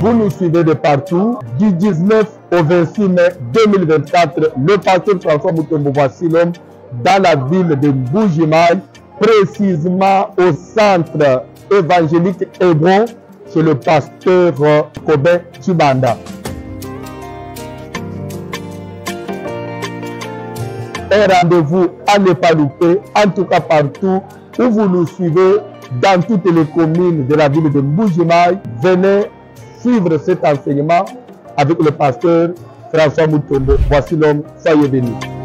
Vous nous suivez de partout. Du 19 au 26 mai 2024, le pasteur François Moutombo l'homme dans la ville de Bougimaï, précisément au centre évangélique Hébron, chez le pasteur Kobin Chibanda. Un rendez-vous à ne pas en tout cas partout où vous nous suivez, dans toutes les communes de la ville de Bougimaï. Venez suivre cet enseignement avec le pasteur François Moutombo. Voici l'homme, soyez bénis.